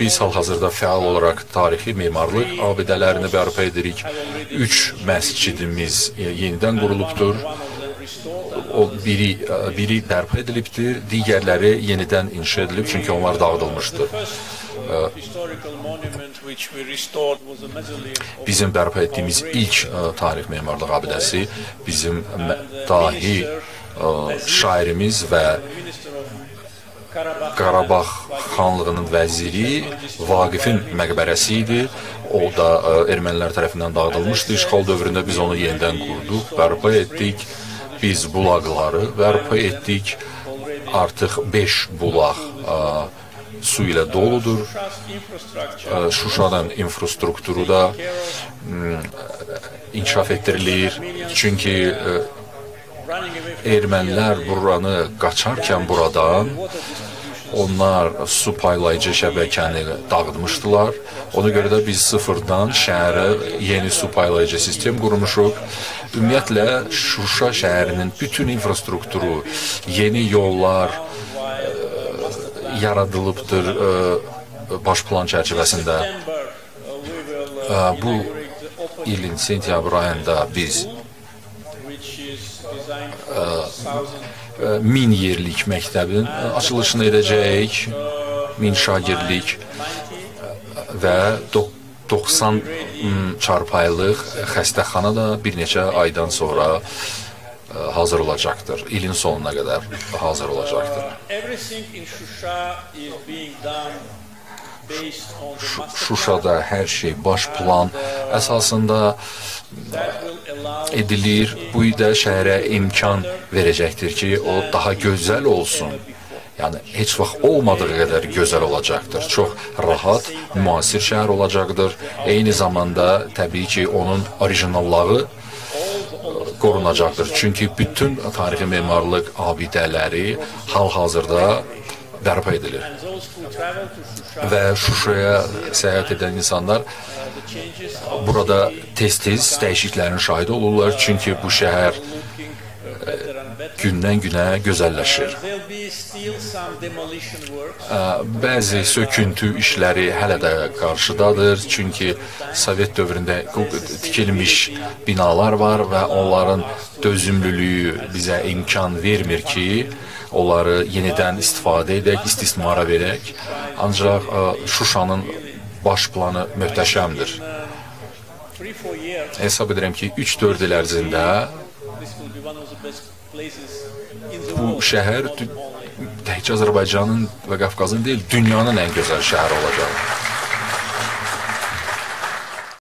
Biz hal-hazırda fəal olaraq tarixi memarlıq abidələrini bərpa edirik. Üç məscidimiz yenidən qurulubdur. O biri biri bərpa edilibdir, digərləri yenidən inşa edilib çünki onlar dağıdılmışdı. Bizim bərpa etdiyimiz ilk tarix memarlıq abidəsi bizim dahi şairimiz və Qarabağ xanlığının vəziri Vaqifin məqbərəsi idi. O da ə, ermənilər tərəfindən dağıdılmışdı. İşğal dövründə biz onu yenidən qurduq, bərpa etdik. Biz bulaqları bərpa etdik. Artıq 5 bulaq ə, su ilə doludur. Ə, Şuşanın infrastrukturu da inkişaf etdirilir. Çünki ə, ermənilər buranı qaçarkən buradan onlar su paylayıcı şəbəkəni dağıtmışdılar. Ona görə də biz sıfırdan şəhərə yeni su paylayıcı sistem qurmuşuq. Ümumiyyətlə Şuşa şəhərinin bütün infrastrukturu, yeni yollar ə, yaradılıbdır ə, baş plan çərçivəsində. Ə, bu ilin sentyabr ayında biz min yerlik məktəbin açılışını edəcəyik. Min şagirdlik və 90 çarpayılıq xəstəxana da bir neçə aydan sonra hazır olacaqdır. İlin sonuna qədər hazır olacaqdır. Şuşada hər şey baş plan əsasında edilir. Bu da şəhərə imkan verəcəkdir ki, o daha gözəl olsun. Yəni heç vaxt olmadığı qədər gözəl olacaqdır. Çox rahat, müasir şəhər olacaqdır. Eyni zamanda təbii ki, onun orijinallığı qorunacaqdır. Çünki bütün tarixi memarlıq abidələri hal-hazırda bərpa edilir. Və Şuşaya səyahət edən insanlar burada tez-tez dəyişikliklərin şahidi olurlar, çünki bu şəhər gündən-günə gözəlləşir. Bəzi söküntü işləri hələ də qarşıdadır, çünki Sovet dövründə tikilmiş binalar var və onların dözümlülüyü bizə imkan vermir ki, onları yenidən istifadə edək, istismara verək. Ancaq Şuşanın baş planı möhtəşəmdir. Hesab edirəm ki, 3-4 il ərzində bu şəhər təkcə Azərbaycanın və Qafqazın deyil, dünyanın ən gözəl şəhəri olacaq.